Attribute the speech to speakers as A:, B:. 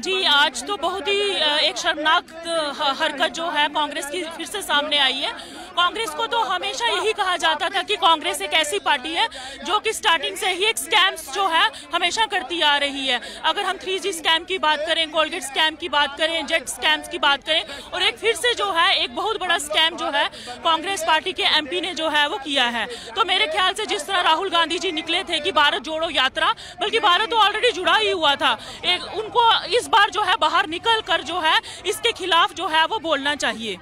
A: जी, आज तो बहुत ही एक शर्मनाक हरकत जो है कांग्रेस की फिर से सामने आई है। कांग्रेस को तो हमेशा यही कहा जाता था कि कांग्रेस एक ऐसी पार्टी है जो कि स्टार्टिंग से ही एक स्कैम्स जो है हमेशा करती आ रही है। अगर हम थ्री जी स्कैम की बात करें कोलगेट स्कैम की बात करें जेट स्कैम्स की बात करें, और एक फिर से जो है एक बहुत बड़ा स्कैम जो है, कांग्रेस पार्टी के एमपी ने जो है वो किया है। तो मेरे ख्याल से जिस तरह राहुल गांधी जी निकले थे कि भारत जोड़ो यात्रा, बल्कि भारत तो ऑलरेडी जुड़ा ही हुआ था। एक, उनको इस बार जो है बाहर निकल कर जो है, इसके खिलाफ जो है वो बोलना चाहिए।